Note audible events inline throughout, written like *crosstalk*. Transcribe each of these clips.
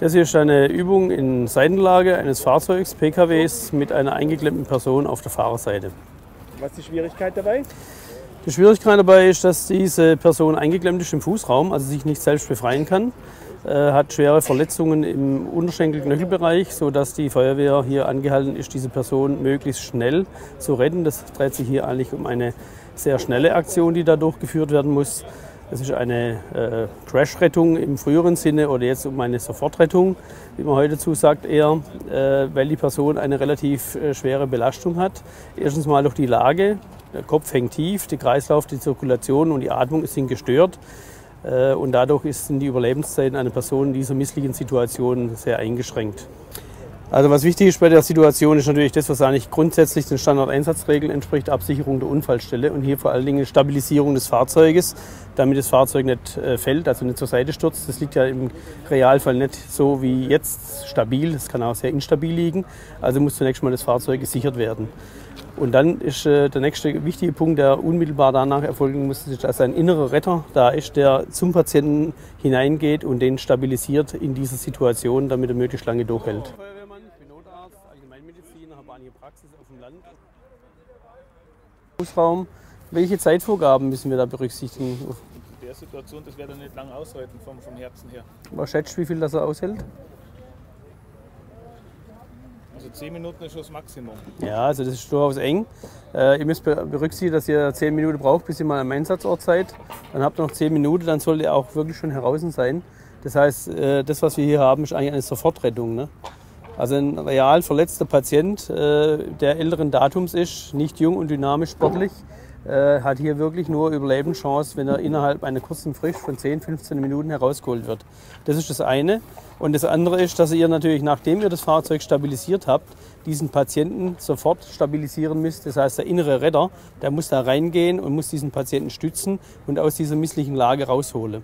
Das hier ist eine Übung in Seitenlage eines Fahrzeugs, PKWs, mit einer eingeklemmten Person auf der Fahrerseite. Was ist die Schwierigkeit dabei? Die Schwierigkeit dabei ist, dass diese Person eingeklemmt ist im Fußraum, also sich nicht selbst befreien kann, äh, hat schwere Verletzungen im Unterschenkel-Knöchelbereich, sodass die Feuerwehr hier angehalten ist, diese Person möglichst schnell zu retten. Das dreht sich hier eigentlich um eine sehr schnelle Aktion, die da durchgeführt werden muss. Das ist eine äh, Crash-Rettung im früheren Sinne oder jetzt um eine Sofortrettung, wie man heute zusagt eher, äh, weil die Person eine relativ äh, schwere Belastung hat. Erstens mal durch die Lage, der Kopf hängt tief, der Kreislauf, die Zirkulation und die Atmung sind gestört. Äh, und dadurch sind die Überlebenszeiten einer Person in dieser misslichen Situation sehr eingeschränkt. Also was wichtig ist bei der Situation ist natürlich das, was eigentlich grundsätzlich den Standardeinsatzregeln entspricht, Absicherung der Unfallstelle und hier vor allen Dingen Stabilisierung des Fahrzeuges, damit das Fahrzeug nicht äh, fällt, also nicht zur Seite stürzt. Das liegt ja im Realfall nicht so wie jetzt stabil, das kann auch sehr instabil liegen. Also muss zunächst mal das Fahrzeug gesichert werden. Und dann ist äh, der nächste wichtige Punkt, der unmittelbar danach erfolgen muss, ist, dass ein innerer Retter da ist, der zum Patienten hineingeht und den stabilisiert in dieser Situation, damit er möglichst lange durchhält. Allgemeinmediziner, habe einige Praxis auf dem Land. Fußraum. Welche Zeitvorgaben müssen wir da berücksichtigen? Der Situation, das wird er nicht lange aushalten vom, vom Herzen her. Was schätzt wie viel das er aushält? Also 10 Minuten ist schon das Maximum. Ja, also das ist durchaus eng. Äh, ihr müsst berücksichtigen, dass ihr 10 Minuten braucht, bis ihr mal am Einsatzort seid. Dann habt ihr noch 10 Minuten, dann sollt ihr auch wirklich schon heraus sein. Das heißt, äh, das, was wir hier haben, ist eigentlich eine Sofortrettung. Ne? Also ein real verletzter Patient, äh, der älteren Datums ist, nicht jung und dynamisch sportlich, äh, hat hier wirklich nur Überlebenschance, wenn er innerhalb einer kurzen Frist von 10, 15 Minuten herausgeholt wird. Das ist das eine. Und das andere ist, dass ihr natürlich, nachdem ihr das Fahrzeug stabilisiert habt, diesen Patienten sofort stabilisieren müsst. Das heißt, der innere Retter, der muss da reingehen und muss diesen Patienten stützen und aus dieser misslichen Lage rausholen.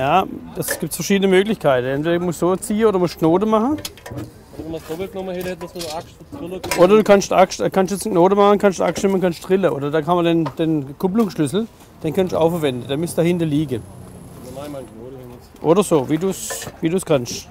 Ja, das gibt verschiedene Möglichkeiten. Entweder musst du so ziehen oder musst Knoten machen. Oder du kannst, Axt, kannst jetzt einen Knoten machen, kannst Axt nehmen und kannst drillen. Oder da kann man den, den Kupplungsschlüssel, den kannst du auch verwenden. Der müsste dahinter liegen. Oder so, wie du es wie du's kannst.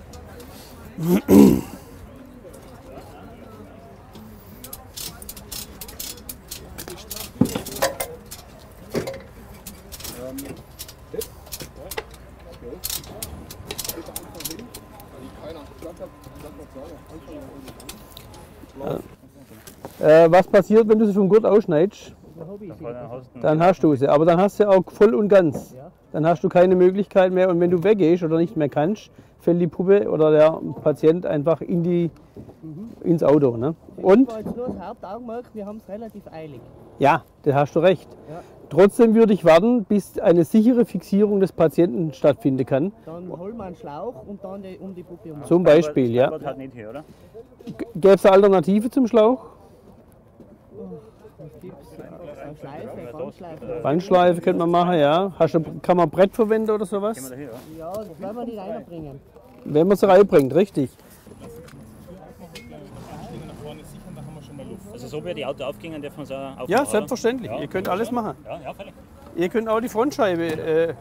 Was passiert, wenn du sie vom Gurt ausschneidest? Dann hast du sie. Aber dann hast du sie auch voll und ganz. Dann hast du keine Möglichkeit mehr. Und wenn du weggehst oder nicht mehr kannst, fällt die Puppe oder der Patient einfach in die, ins Auto. Ne? Und? Jetzt nur das Hauptaugenmerk, wir haben es relativ eilig. Ja, da hast du recht. Ja. Trotzdem würde ich warten, bis eine sichere Fixierung des Patienten stattfinden kann. Dann holen wir einen Schlauch und dann die, um die Puppe um. Zum Beispiel, ja. Halt nicht hier, oder? Gäbe es eine Alternative zum Schlauch? Was gibt's? Eine Schleife, Bandschleife. Bandschleife könnte man machen, ja. Hast du, kann man Brett verwenden oder sowas? Ja, das werden wir nicht reinbringen. Wenn man es reinbringt, richtig. Also so wie die Auto aufgingen, dürfen wir es auch aufmachen, Ja, selbstverständlich. Ja, Ihr könnt alles machen. Ja, ja, völlig. Ihr könnt auch die Frontscheibe. Äh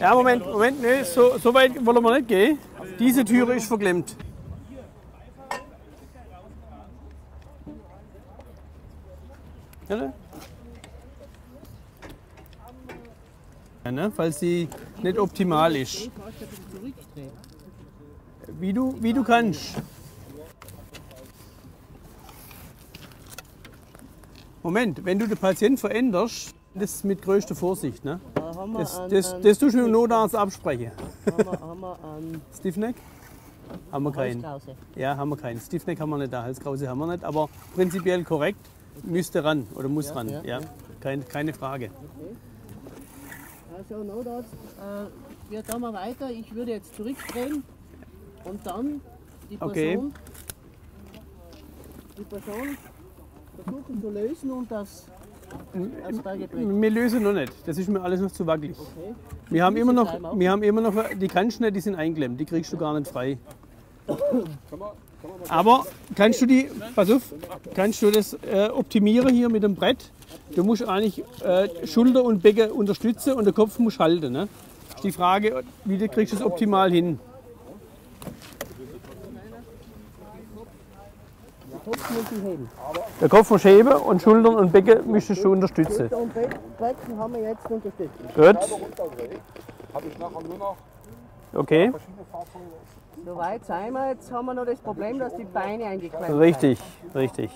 ja, Moment, Moment, nee, so, so weit wollen wir nicht gehen. Diese Türe ist verklemmt. Ne? Ja, ne? Weil sie nicht optimal ist. Wie du, wie du kannst. Moment, wenn du den Patienten veränderst, das mit größter Vorsicht. Ne? Das, das, das tust du mit dem Notarzt absprechen. haben wir, haben wir einen *laughs* Stiffneck? Haben wir keinen. Ja, haben wir keinen. Stiffneck haben wir nicht da, Halskrause haben wir nicht, aber prinzipiell korrekt. Müsste ran oder muss Ja, ran. ja, Ja. Kein, keine Frage. Also Notarzt, äh, wir tun mal weiter. Ich würde jetzt zurückdrehen. Und dann die Person, Okay. die Person versuchen zu lösen und das. Wir lösen noch nicht. Das ist mir alles noch zu wackelig. Okay. Wir haben, immer noch, wir haben immer noch, die nicht, die sind eingeklemmt, die kriegst du gar nicht frei. *coughs* Aber kannst du die, pass auf, kannst du das äh, optimieren hier mit dem Brett? Du musst eigentlich äh, Schulter und Becken unterstützen und der Kopf muss halten. Ne? Ist die Frage, wie du kriegst du es optimal hin? Der Kopf muss heben und Schultern und Becken müsstest du unterstützen. Und Bretten haben wir jetzt unterstützt. Gut, Habe ich nachher nur noch okay, verschiedene Fahrzeuge. Soweit sind wir. Jetzt haben wir noch das Problem, dass die Beine eingeklemmt sind. richtig, richtig.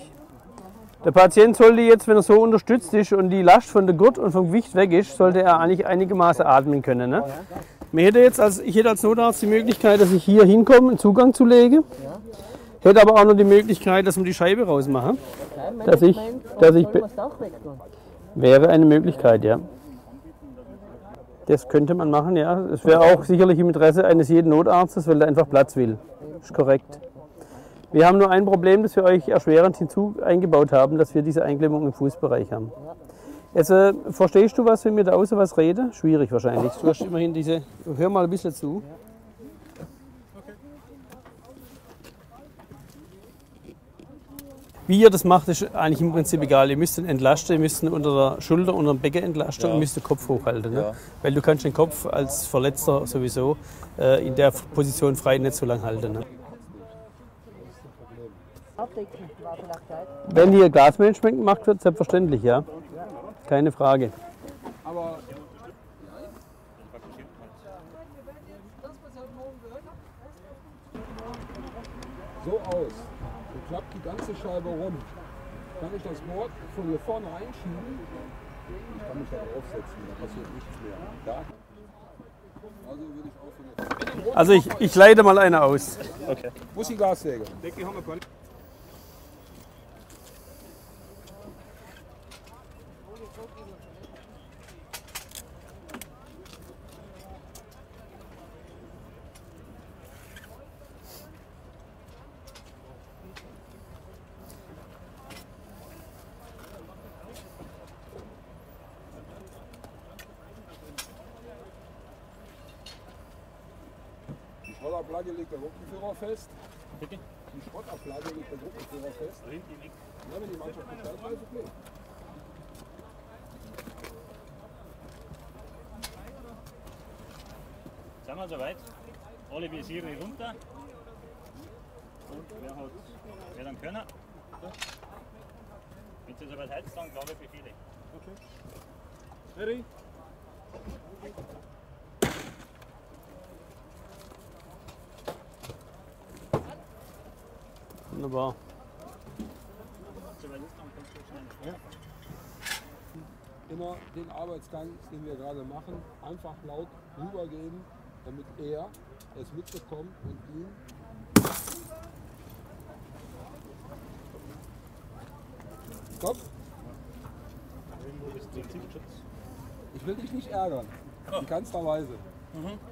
Der Patient sollte jetzt, wenn er so unterstützt ist und die Last von der Gurt und vom Gewicht weg ist, sollte er eigentlich einigermaßen atmen können. Ne? Mir hätte jetzt als, ich hätte als Notarzt die Möglichkeit, dass ich hier hinkomme, einen Zugang zu legen. Hätte aber auch noch die Möglichkeit, dass wir die Scheibe rausmachen. dass ich- dass ich. Wäre eine Möglichkeit, ja. Das könnte man machen, ja. Es wäre auch sicherlich im Interesse eines jeden Notarztes, weil der einfach Platz will. Ist korrekt. Wir haben nur ein Problem, das wir euch erschwerend hinzu eingebaut haben, dass wir diese Einklemmung im Fußbereich haben. Jetzt äh, verstehst du was, wenn wir da außen was reden? Schwierig wahrscheinlich. Du hast immerhin diese. Hör mal ein bisschen zu. Wie ihr das macht, ist eigentlich im Prinzip egal. Ihr müsst ihn entlasten, ihr müsst ihn unter der Schulter, unter dem Becken entlasten und müsst den Kopf hochhalten. Ne? Weil du kannst den Kopf als Verletzter sowieso äh, in der Position frei nicht so lange halten. Ne? Wenn hier Gasmanagement gemacht wird, selbstverständlich, ja. Keine Frage. Aber so aus. Klappt die ganze Scheibe rum. Kann ich das Board von hier vorne einschieben? Ich kann mich da draufsetzen, da passiert nichts mehr. Ja? Also würde ich auch von der Also ich, ich leite mal eine aus. Wo ist die Gassäge? Die Schrottablage legt der Gruppenführer fest. Bitte? Die Schrottablage legt der Gruppenführer fest. Ja, wenn die Mannschaft Bescheid weiß, okay. Sind wir soweit? Alle Visiere runter. Und wer hat wer dann können? Wenn Sie soweit seid, dann glaube ich Befehle. Ready? Wunderbar. Immer den Arbeitsgang, den wir gerade machen, einfach laut rübergeben, damit er es mitbekommt und ihn Stopp. Ich will dich nicht ärgern, in keinster Weise.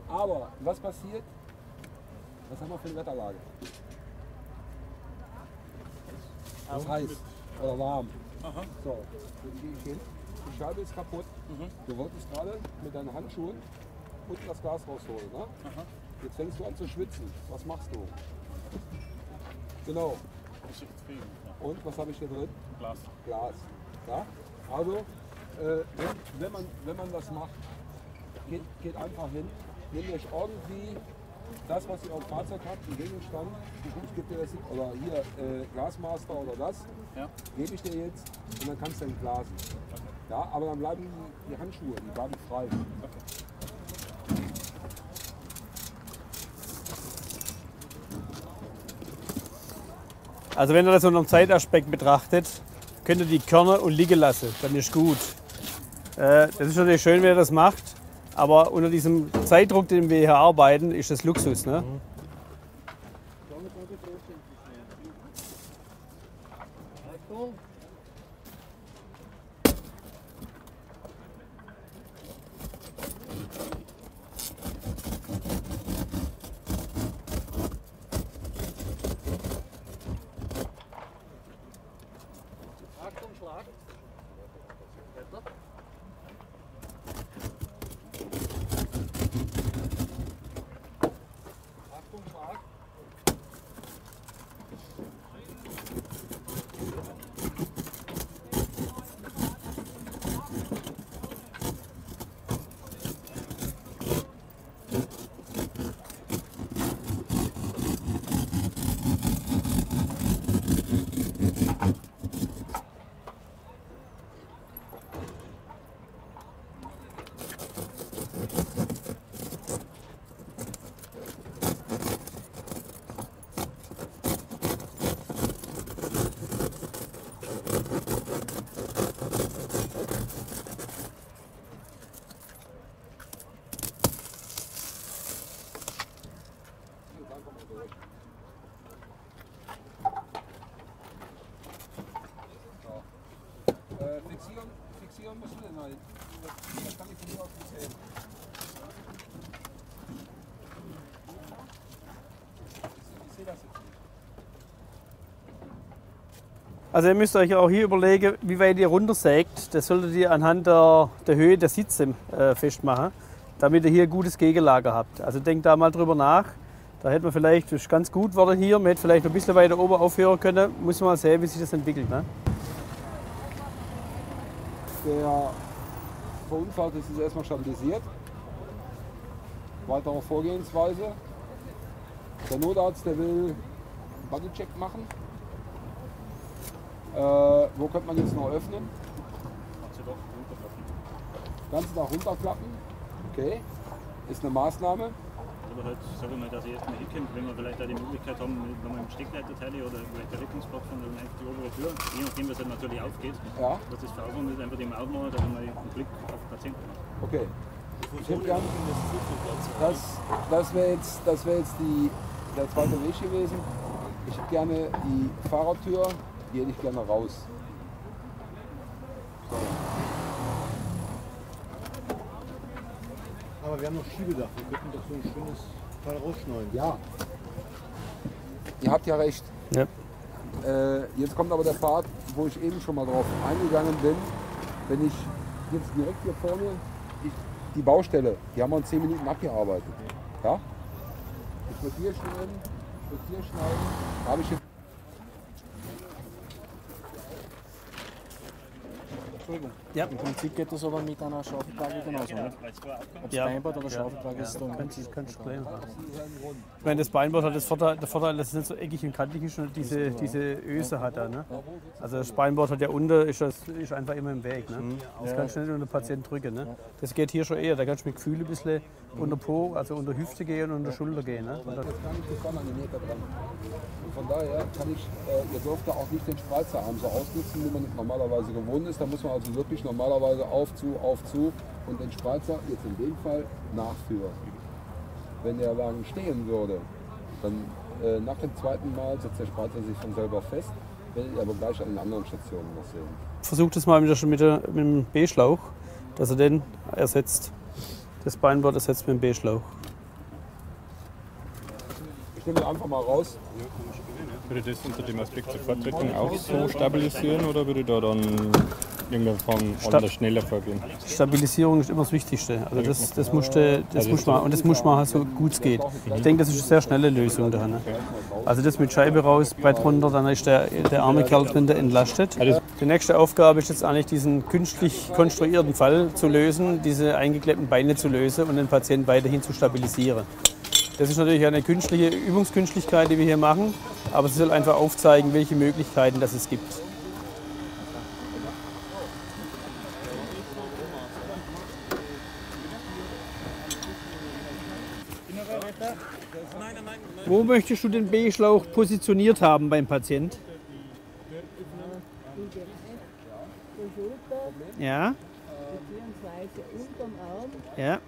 Aber was passiert? Was haben wir für eine Wetterlage? Ist heiß oder warm. So, jetzt gehe ich hin. Die Scheibe ist kaputt. Du wolltest gerade mit deinen Handschuhen unten das Gas rausholen. Ne? Jetzt fängst du an zu schwitzen. Was machst du? Genau. Und was habe ich hier drin? Glas. Glas. Ja? Also, äh, wenn, wenn, man, wenn man das macht, geht, geht einfach hin, nehmt euch irgendwie das, was ihr auf dem Fahrzeug habt, einen Gegenstand, ich gebe dir das, oder hier äh, Glasmaster oder das, Ja. gebe ich dir jetzt und dann kannst du ihn blasen. Ja, aber dann bleiben die, die Handschuhe, die bleiben frei. Also wenn ihr das unter dem Zeitaspekt betrachtet, könnt ihr die Körner und liegen lassen, dann ist gut. Äh, das ist natürlich schön, wenn ihr das macht, aber unter diesem Zeitdruck, den wir hier arbeiten, ist das Luxus. Ne? Also ihr müsst euch auch hier überlegen, wie weit ihr runtersägt. Das solltet ihr anhand der, der Höhe der Sitze äh, festmachen, damit ihr hier gutes Gegenlager habt. Also denkt da mal drüber nach. Da hätte man vielleicht, das ist ganz gut worden hier, man hätte vielleicht ein bisschen weiter oben aufhören können. Muss man mal sehen, wie sich das entwickelt. Ne? Der Verunfallt ist jetzt erstmal stabilisiert. Weitere Vorgehensweise. Der Notarzt, der will einen Bodycheck machen. Äh, wo könnte man jetzt noch öffnen? Kannst du doch runterklappen. Ganz nach runterklappen. Okay. Ist eine Maßnahme. Oder halt, sagen wir mal, dass ich erst mal hinkomme, wenn wir vielleicht auch die Möglichkeit haben, mit wenn wir im Steckleiterteile oder vielleicht der Rettungsplattform, dann einfach die obere Tür, je nachdem, was halt natürlich aufgeht, Ja. dass das Verarbeiten ist, einfach dem Auge machen, dass man einen Blick auf den Patienten hat. Okay. Ich hätte gern, das, das wäre jetzt, das wär jetzt die, der zweite Weg gewesen. Ich hätte gerne die Fahrertür, die hätte ich gerne raus. Aber wir haben noch Schiebedach. Wir könnten doch so ein schönes Teil rausschneiden. Ja. Ihr habt ja recht. Ja. Äh, jetzt kommt aber der Part, wo ich eben schon mal drauf eingegangen bin. Wenn ich jetzt direkt hier vorne, ich, die Baustelle, die haben wir in 10 Minuten abgearbeitet. Ja? Ich würde hier schneiden, ich würde hier schneiden. Da habe ich jetzt Entschuldigung. Ja. Im Prinzip geht das aber mit einer Schaufelplage genauso. Ne? Es vorher aufkommt. Ob es Ja. Beinbord oder Schaufelplage ist, dann Kannst, du klein machen. Ich meine, das Beinbord hat das Vorteil, der Vorteil, dass es nicht so eckig und kantig ist und diese, diese Öse hat er. Ne? Also das Beinbord hat ja unten, ist, das, ist einfach immer im Weg. Ne? Das kannst du nicht unter den Patienten drücken. Ne? Das geht hier schon eher. Da kannst du mit Gefühl ein bisschen unter Po, also unter Hüfte gehen und unter Schulter gehen. Ne? Und da, jetzt gar nicht bis 2 mm dran. Von daher kann ich, äh, ihr dürft da auch nicht den Spreizerarm so ausnutzen, wie man es normalerweise gewohnt ist. Da muss man also wirklich normalerweise auf zu, auf zu und den Spreizer jetzt in dem Fall nachführen. Wenn der Wagen stehen würde, dann äh, nach dem zweiten Mal setzt der Spreizer sich von selber fest, werdet ihr aber gleich an den anderen Stationen noch sehen. versucht es mal mit, der, mit, mit dem B-Schlauch, dass er den ersetzt. Das Beinbord ersetzt mit dem B-Schlauch. Ich nehme ihn einfach mal raus. Würde das unter dem Aspekt der Fortrettung auch so stabilisieren oder würde da dann irgendeine Form anders schneller vorgehen? Stabilisierung ist immer das Wichtigste. Also das, das musst du, das musst du machen. Und das musst du machen, so gut es geht. Ich denke, das ist eine sehr schnelle Lösung da. Ne? Also das mit Scheibe raus, Brett runter, dann ist der, der arme Kerl drin der entlastet. Die nächste Aufgabe ist jetzt eigentlich diesen künstlich konstruierten Fall zu lösen, diese eingeklemmten Beine zu lösen und den Patienten weiterhin zu stabilisieren. Das ist natürlich eine künstliche Übungskünstlichkeit, die wir hier machen, aber sie soll einfach aufzeigen, welche Möglichkeiten das es gibt. Wo möchtest du den B-Schlauch positioniert haben beim Patient? Ja, beziehungsweise unterm Arm. ja.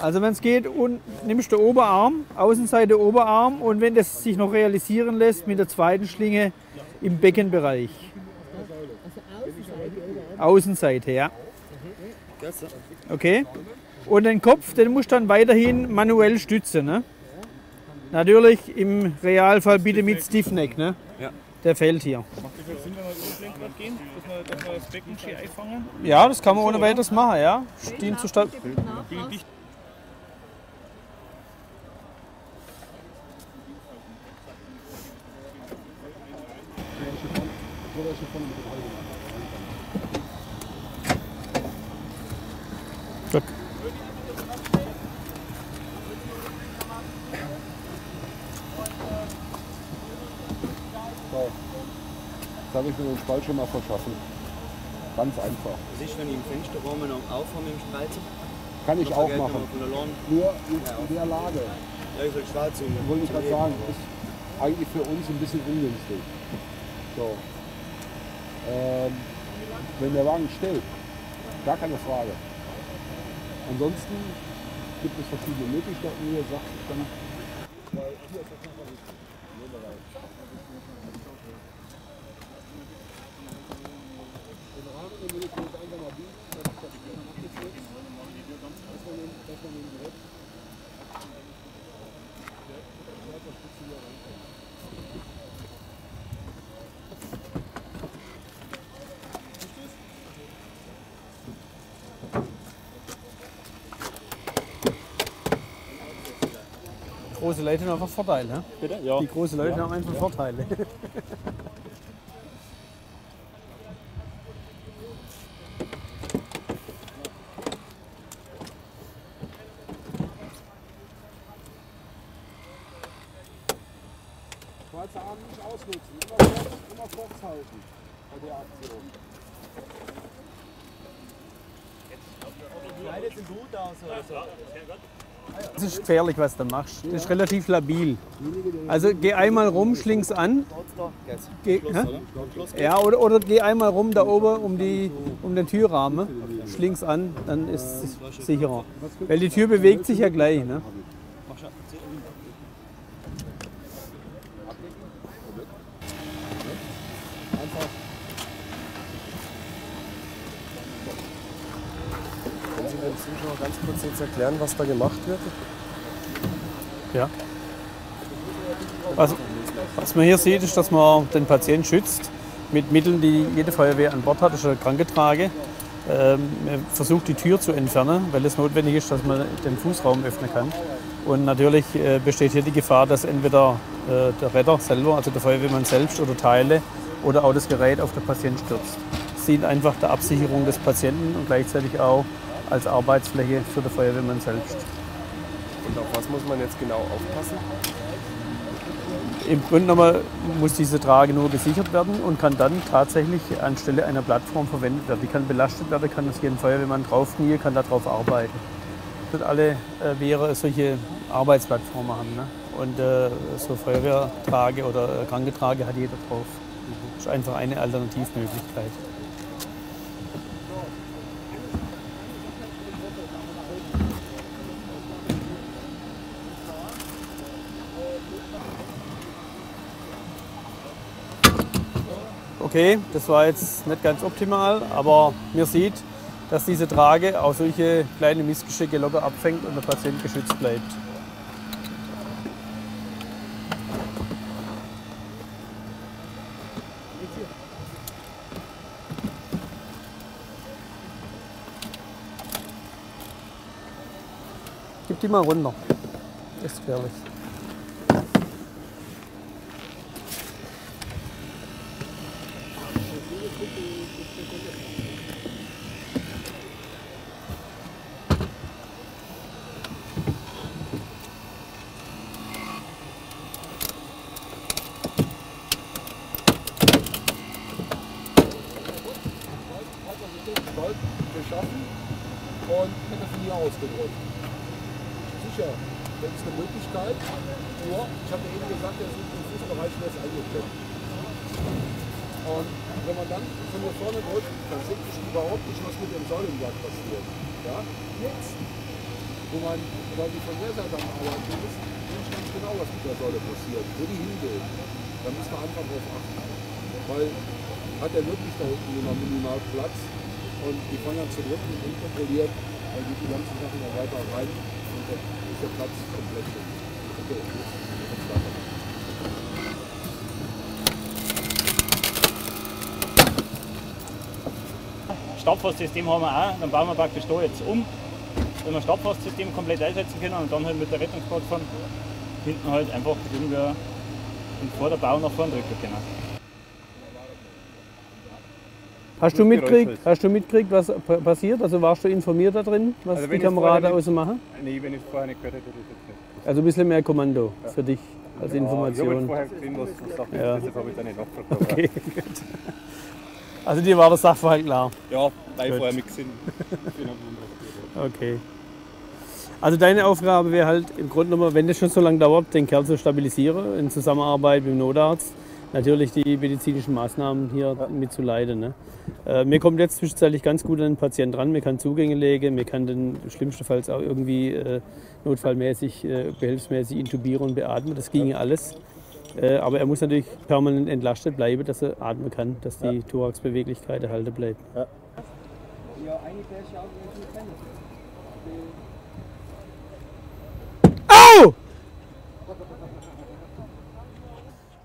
Also wenn es geht, und nimmst du Oberarm, Außenseite Oberarm und wenn das sich noch realisieren lässt, mit der zweiten Schlinge im Beckenbereich. Außenseite, ja. Okay. Und den Kopf, den musst du dann weiterhin manuell stützen. Ne? Natürlich im Realfall bitte mit Stiffneck. Ne? Der fällt hier. Macht das jetzt Sinn, wenn wir ins Lenkrad gehen, dass wir, dass wir das Becken schön einfangen? Ja, das kann man ohne weiteres machen. Ja. Dient zur Stab Habe ich mir den Spalt schon mal verschaffen. Ganz einfach. Das ist, wenn ich im Fensterrahmen noch aufhabe mit dem Spreizer. Kann ich Dann auch machen. Nur jetzt in der Lage. Ja, ich soll schwarz um. wollte ich gerade sagen, ist eigentlich für uns ein bisschen ungünstig. So. Ähm, wenn der Wagen steht, gar keine Frage. Ansonsten gibt es verschiedene Möglichkeiten, wie ihr sagt, kann. Weil hier ist das noch nicht. Die große Leute haben einfach Vorteile. Bitte? Ja. Die großen Leute ja. haben einfach ja. Vorteile. *laughs* Schweizer Arm nicht ausnutzen. Immer kurz, immer kurz halten bei der Aktion. Aus. Das ist gefährlich, was du machst. Das ist relativ labil. Also geh einmal rum, schling's an. Geh? Ja, oder, oder geh einmal rum da oben um, die, um den Türrahmen, schling's an, dann ist es sicherer. Weil die Tür bewegt sich ja gleich. Ne? Können Sie den Zuschauern ganz kurz jetzt erklären, was da gemacht wird? Ja. Was, was man hier sieht, ist, dass man den Patienten schützt mit Mitteln, die jede Feuerwehr an Bord hat. Das ist eine Krankentrage. Ähm, man versucht die Tür zu entfernen, weil es notwendig ist, dass man den Fußraum öffnen kann. Und natürlich äh, besteht hier die Gefahr, dass entweder äh, der Retter selber, also der Feuerwehrmann selbst oder Teile oder auch das Gerät auf den Patienten stürzt. Es dient einfach der Absicherung des Patienten und gleichzeitig auch als Arbeitsfläche für den Feuerwehrmann selbst. Und auf was muss man jetzt genau aufpassen? Im Grunde genommen muss diese Trage nur gesichert werden und kann dann tatsächlich anstelle einer Plattform verwendet werden. Die kann belastet werden, kann das jeden Feuerwehrmann draufknien, kann darauf arbeiten. Das alle äh, Wehre solche Arbeitsplattformen haben. Ne? Und äh, so Feuerwehrtrage oder äh, Krankentrage hat jeder drauf. Das ist einfach eine Alternativmöglichkeit. Okay, das war jetzt nicht ganz optimal, aber man sieht, dass diese Trage auch solche kleine Missgeschicke locker abfängt und der Patient geschützt bleibt. Gib die mal runter. Ist gefährlich. Gold geschaffen und hätte von hier ausgedrückt. Sicher, das ist eine Möglichkeit. Nur, ich habe ja eben gesagt, der ist im Fußbereich schwer eingeklemmt. Und wenn man dann von hier vorne drückt, dann sehe ich überhaupt nicht, was mit dem Säulenblatt passiert. Jetzt, wo man quasi von der Seite am Arbeiten sehe ich ganz genau, was mit der Säule passiert, wo die hingeht. Da muss man einfach drauf achten. Weil hat er wirklich da unten nur noch minimal Platz und die fangen an zu drücken unkontrolliert, dann geht die ganzen Sachen da weiter rein und dann ist der Platz komplett weg. Okay, jetzt, weiter. Stabfastsystem haben wir auch, dann bauen wir praktisch da jetzt um, wenn wir Stabfastsystem komplett einsetzen können und dann halt mit der Rettungsplattform hinten halt einfach irgendwie den Vorderbau nach vorne drücken können. Hast du mitgekriegt, hast du mitgekriegt, was pa- passiert? Also warst du informiert da drin, was Also die Kameraden nicht- außen machen? Nee, wenn ich es vorher nicht gehört hätte, hätte ich jetzt nicht. Also ein bisschen mehr Kommando für dich als Ja, ich habe jetzt Information. vorher gesehen, was was Sache Ja. ist, deshalb habe ich da nicht nachgefragt. Okay, gut. Also dir war der Sachverhalt klar. Ja, nein, Gut. vorher mitgesehen. *laughs* Okay. Also deine Aufgabe wäre halt im Grunde genommen, wenn das schon so lange dauert, den Kerl zu stabilisieren, in Zusammenarbeit mit dem Notarzt, natürlich die medizinischen Maßnahmen hier mitzuleiten. Ne? Äh, mir kommt jetzt zwischenzeitlich ganz gut an den Patienten ran, mir kann Zugänge legen, mir kann den schlimmstenfalls auch irgendwie äh, notfallmäßig, äh, behelfsmäßig intubieren und beatmen, das ginge alles. Äh, aber er muss natürlich permanent entlastet bleiben, dass er atmen kann, dass die Thoraxbeweglichkeit erhalten bleibt.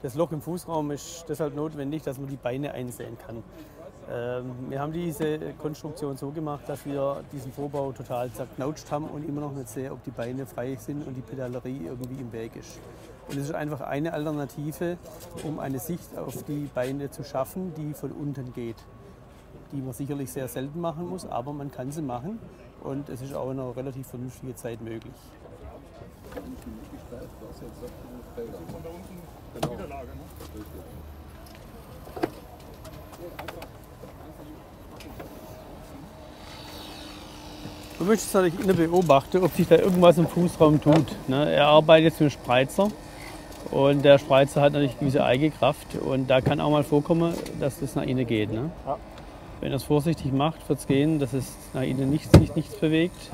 Das Loch im Fußraum ist deshalb notwendig, dass man die Beine einsehen kann. Ähm, wir haben diese Konstruktion so gemacht, dass wir diesen Vorbau total zerknautscht haben und immer noch nicht sehen, ob die Beine frei sind und die Pedalerie irgendwie im Weg ist. Und es ist einfach eine Alternative, um eine Sicht auf die Beine zu schaffen, die von unten geht. Die man sicherlich sehr selten machen muss, aber man kann sie machen und es ist auch in einer relativ vernünftigen Zeit möglich. Du möchtest natürlich immer beobachten, ob sich da irgendwas im Fußraum tut. Ne? Er arbeitet jetzt mit dem Spreizer und der Spreizer hat natürlich gewisse Eigenkraft und da kann auch mal vorkommen, dass das nach innen geht. Ne? Wenn er es vorsichtig macht, wird es gehen, dass es nach innen nichts, sich nichts bewegt.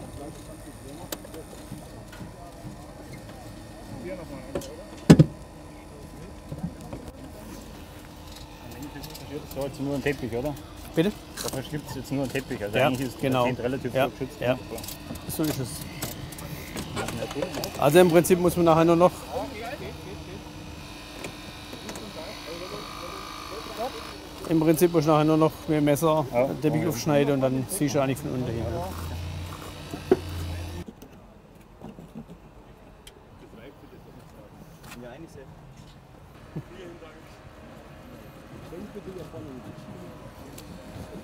Jetzt nur ein Teppich, oder? Bitte? Da verschlippt es jetzt nur ein Teppich. Also Ja, eigentlich ist genau. das Kind relativ Ja, gut geschützt. ja. So ist es. Also im Prinzip muss man nachher nur noch Im Prinzip muss ich nachher nur noch mit dem Messer den Teppich aufschneiden und dann siehst du eigentlich von unten hin. Ja, eigentlich sehr.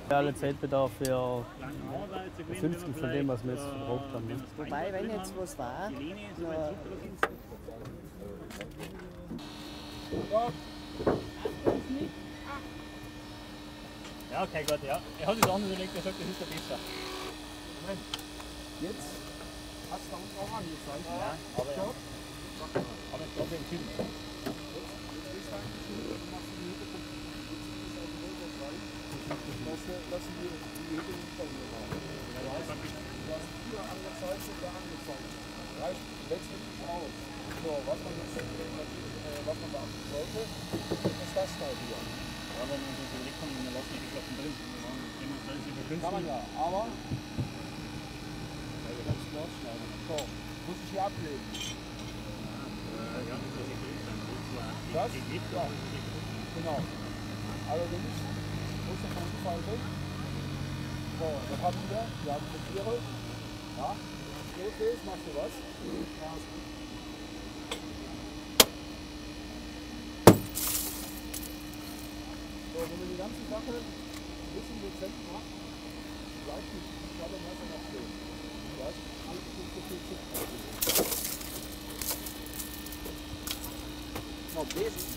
Alle Zeitbedarf wäre ein Fünftel von dem, was wir jetzt verbraucht haben. Ne? Wobei, wenn jetzt was war, na, Ja, okay, gut, ja. Er hat es anders überlegt, er sagt, das ist der besser. Jetzt hast du uns auch angezeigt. Ja, aber ja. Aber ich glaube, entschieden. Dass sie die die Hebel nicht von mir. Du hast, hier angezeigt und da angezeigt. Reicht letztendlich aus. So, was man äh, man beachten sollte, ist das da hier. Wenn wir uns das überlegt haben, dann lassen wir die Klappen drin. Wir Kann man ja, aber ja, du kannst du ausschneiden. So, muss ich hier ablegen. Das? Ja, genau. Allerdings muss das von Fall weg. So, was haben wir? Wir haben die Tiere. Ja, los geht's, machst du was? Ja, ist gut. So, wenn du die ganze Sache ein bisschen dezent machst, bleibt die Schale Messer noch stehen. Du weißt, alles ist so viel Zucht Noch Besen.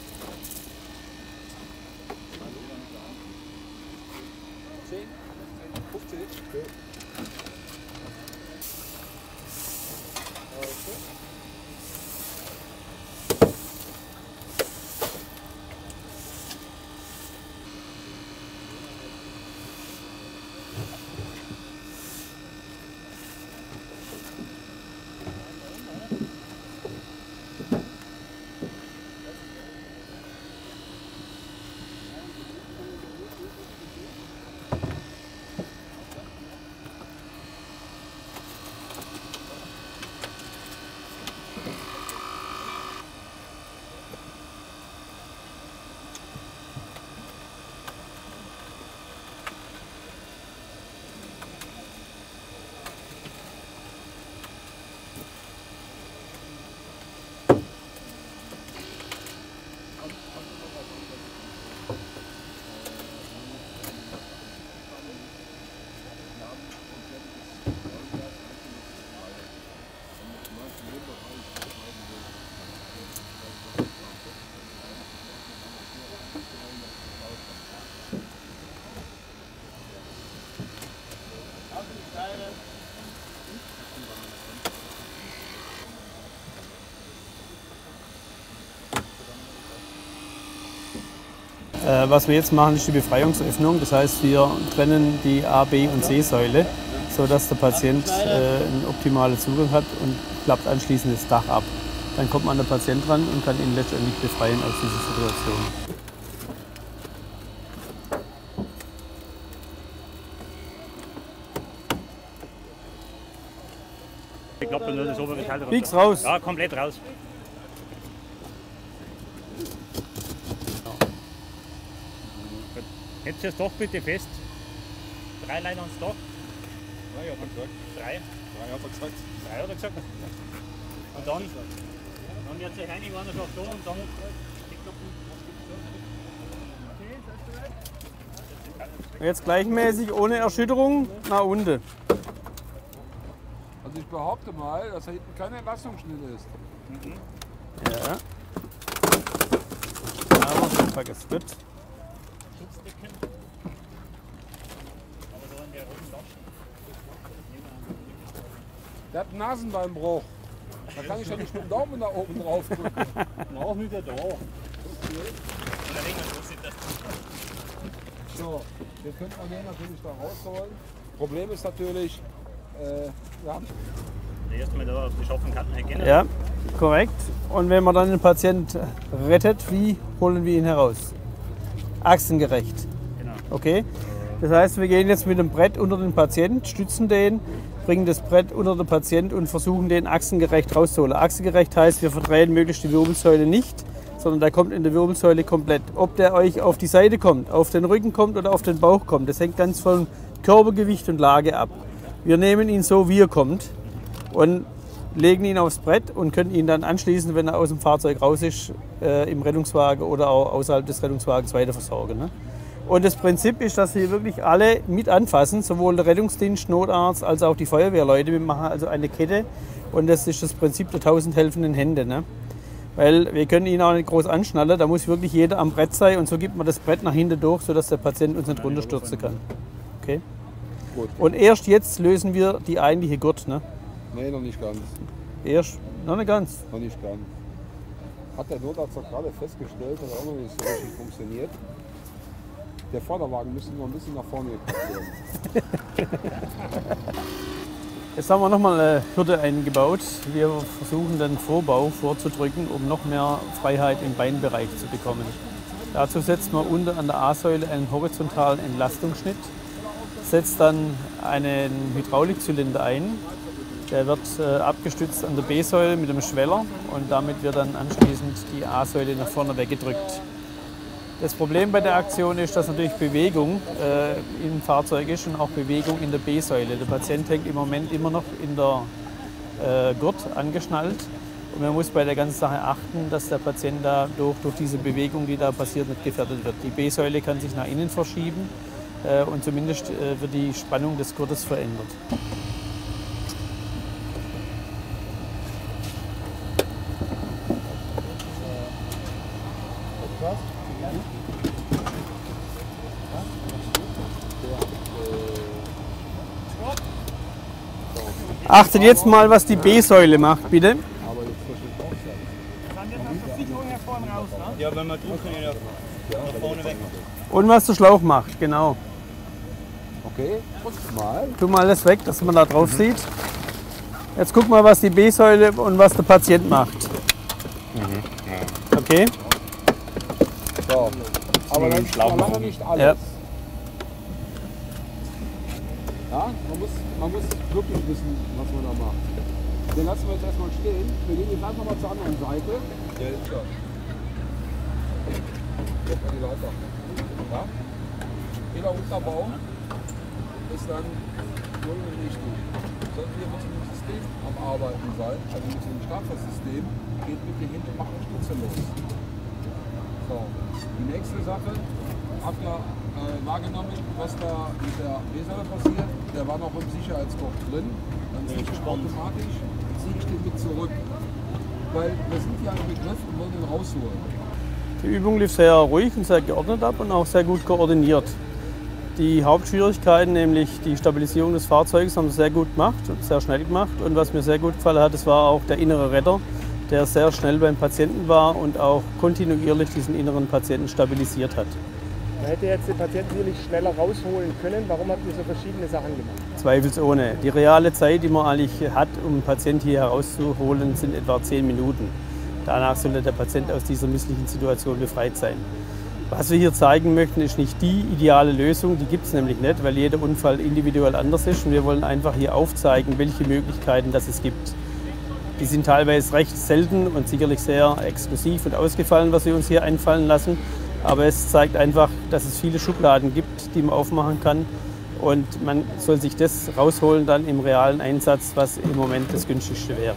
Was wir jetzt machen, ist die Befreiungsöffnung. Das heißt, wir trennen die A, B und C-Säule, sodass der Patient äh, einen optimalen Zugang hat und klappt anschließend das Dach ab. Dann kommt man an den Patient ran und kann ihn letztendlich befreien aus dieser Situation. Ich glaube nur das obere Teil runter. Bieg's raus. Ja, komplett raus. Hebt ihr das Dach bitte fest. Drei Leine ans Dach. Drei hat er gesagt. Drei. Drei hat er gesagt. Drei hat er gesagt. Und dann, dann wird sich einig, wann er schon da und dann steckt Jetzt gleichmäßig, ohne Erschütterung, nach unten. Also ich behaupte mal, dass da hinten keine Entlastungsschnitt ist. Ja. Aber. Schutzdecken. Aber so in der roten. Der hat einen Nasenbeinbruch. Da kann ich ja nicht mit dem Daumen da oben drauf drücken. *laughs* Auch nicht da. So, jetzt könnte man den natürlich da rausholen. Problem ist natürlich, äh, Erstmal da auf die scharfen Kanten hergehen. Ja, korrekt. Und wenn man dann den Patient rettet, wie holen wir ihn heraus? Achsengerecht. Genau. Okay? Das heißt, wir gehen jetzt mit dem Brett unter den Patient, stützen den, bringen das Brett unter den Patient und versuchen den achsengerecht rauszuholen. Achsengerecht heißt, wir verdrehen möglichst die Wirbelsäule nicht, sondern der kommt in der Wirbelsäule komplett. Ob der euch auf die Seite kommt, auf den Rücken kommt oder auf den Bauch kommt, das hängt ganz vom Körpergewicht und Lage ab. Wir nehmen ihn so, wie er kommt und legen ihn aufs Brett und können ihn dann anschließend, wenn er aus dem Fahrzeug raus ist, äh, im Rettungswagen oder auch außerhalb des Rettungswagens weiter versorgen. Ne? Und das Prinzip ist, dass hier wirklich alle mit anfassen, sowohl der Rettungsdienst, Notarzt als auch die Feuerwehrleute. Wir machen also eine Kette und das ist das Prinzip der tausend helfenden Hände. Ne? Weil wir können ihn auch nicht groß anschnallen, da muss wirklich jeder am Brett sein und so gibt man das Brett nach hinten durch, sodass der Patient uns nicht runterstürzen kann. Okay? Gut. Und erst jetzt lösen wir die eigentliche Gurt. Ne? nee, noch nicht ganz. Erst, noch nicht ganz. Noch nicht ganz. Hat der Notarzt doch gerade festgestellt, dass er auch noch nicht so richtig funktioniert. Der Vorderwagen müsste noch ein bisschen nach vorne gepackt werden. *laughs* Jetzt haben wir nochmal eine Hürde eingebaut. Wir versuchen den Vorbau vorzudrücken, um noch mehr Freiheit im Beinbereich zu bekommen. Dazu setzt man unten an der A-Säule einen horizontalen Entlastungsschnitt, setzt dann einen Hydraulikzylinder ein. Der wird äh, abgestützt an der B-Säule mit einem Schweller und damit wird dann anschließend die A-Säule nach vorne weggedrückt. Das Problem bei der Aktion ist, dass natürlich Bewegung äh, im Fahrzeug ist und auch Bewegung in der B-Säule. Der Patient hängt im Moment immer noch in der äh, Gurt angeschnallt. Und man muss bei der ganzen Sache achten, dass der Patient dadurch, durch diese Bewegung, die da passiert, nicht gefährdet wird. Die B-Säule kann sich nach innen verschieben und zumindest äh, wird die Spannung des Gurtes verändert. Achtet jetzt mal, was die B-Säule macht, bitte. Ja, wenn wir drücken, ihn nach vorne weg. Und was der Schlauch macht, genau. Okay, drück mal. Tu mal das weg, dass man da drauf sieht. Jetzt guck mal, was die B-Säule und was der Patient macht. Okay? So. Aber dann noch lange nicht alles. Ja. Ja, man muss, man muss wirklich wissen, was man da macht. Den lassen wir jetzt erstmal stehen. Wir gehen jetzt einfach mal zur anderen Seite. Ja, ist klar. Jetzt mal die Leiter. Ja? Jeder Unterbau ist dann voll und richtig. Sollten wir mit dem System am Arbeiten sein, also mit dem Startersystem, geht bitte hin und macht eine Stütze los. So, die nächste Sache, habt ihr äh, wahrgenommen, was da mit der Weser passiert? Der war noch im Sicherheitskoch drin. Dann ziehe ich automatisch, ziehe ich den mit zurück. Weil wir sind ja im Begriff und wollen den rausholen. Die Übung lief sehr ruhig und sehr geordnet ab und auch sehr gut koordiniert. Die Hauptschwierigkeiten, nämlich die Stabilisierung des Fahrzeugs, haben sie sehr gut gemacht und sehr schnell gemacht. Und was mir sehr gut gefallen hat, das war auch der innere Retter, der sehr schnell beim Patienten war und auch kontinuierlich diesen inneren Patienten stabilisiert hat. Man hätte jetzt den Patienten sicherlich schneller rausholen können. Warum habt ihr so verschiedene Sachen gemacht? Zweifelsohne. Die reale Zeit, die man eigentlich hat, um einen Patienten hier herauszuholen, sind etwa 10 Minuten. Danach sollte der Patient aus dieser misslichen Situation befreit sein. Was wir hier zeigen möchten, ist nicht die ideale Lösung, die gibt es nämlich nicht, weil jeder Unfall individuell anders ist und wir wollen einfach hier aufzeigen, welche Möglichkeiten das es gibt. Die sind teilweise recht selten und sicherlich sehr exklusiv und ausgefallen, was wir uns hier einfallen lassen. Aber es zeigt einfach, dass es viele Schubladen gibt, die man aufmachen kann. Und man soll sich das rausholen dann im realen Einsatz, was im Moment das günstigste wäre.